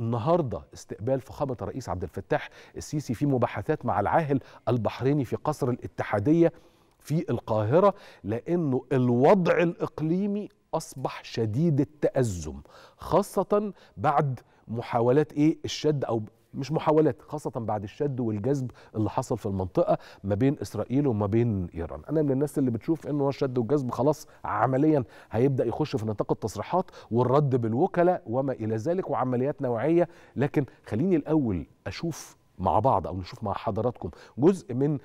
النهارده استقبال فخامة الرئيس عبد الفتاح السيسي في مباحثات مع العاهل البحريني في قصر الاتحادية في القاهرة لأنه الوضع الإقليمي أصبح شديد التأزم خاصة بعد محاولات إيه؟ الشد أو مش محاولات خاصة بعد الشد والجذب اللي حصل في المنطقة ما بين إسرائيل وما بين إيران. أنا من الناس اللي بتشوف أنه الشد والجذب خلاص عمليا هيبدأ يخش في نطاق التصريحات والرد بالوكلاء وما إلى ذلك وعمليات نوعية. لكن خليني الأول أشوف مع بعض أو نشوف مع حضراتكم جزء من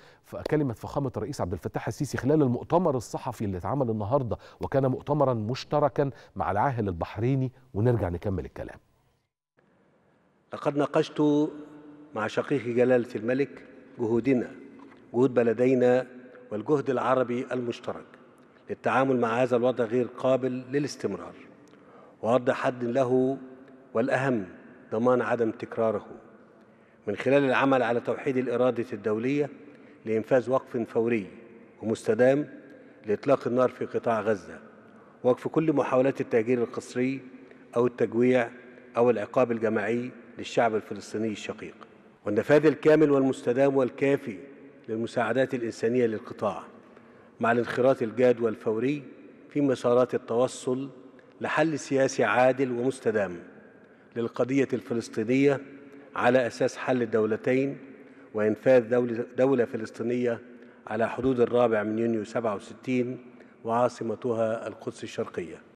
كلمة فخامة الرئيس عبد الفتاح السيسي خلال المؤتمر الصحفي اللي اتعمل النهارده وكان مؤتمرا مشتركا مع العاهل البحريني. ونرجع نكمل الكلام. لقد ناقشت مع شقيقي جلالة الملك جهودنا جهود بلدينا والجهد العربي المشترك للتعامل مع هذا الوضع غير قابل للاستمرار ووضع حد له والأهم ضمان عدم تكراره. من خلال العمل على توحيد الإرادة الدولية لإنفاذ وقف فوري ومستدام لإطلاق النار في قطاع غزة وقف كل محاولات التهجير القسري أو التجويع أو العقاب الجماعي للشعب الفلسطيني الشقيق. والنفاذ الكامل والمستدام والكافي للمساعدات الإنسانية للقطاع مع الانخراط الجاد والفوري في مسارات التوصل لحل سياسي عادل ومستدام للقضية الفلسطينية على أساس حل الدولتين وإنفاذ دولة, دولة فلسطينية على حدود الرابع من يونيو 67 وعاصمتها القدس الشرقية.